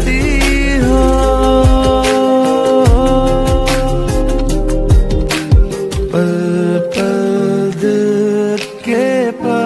रहती पल पल के पास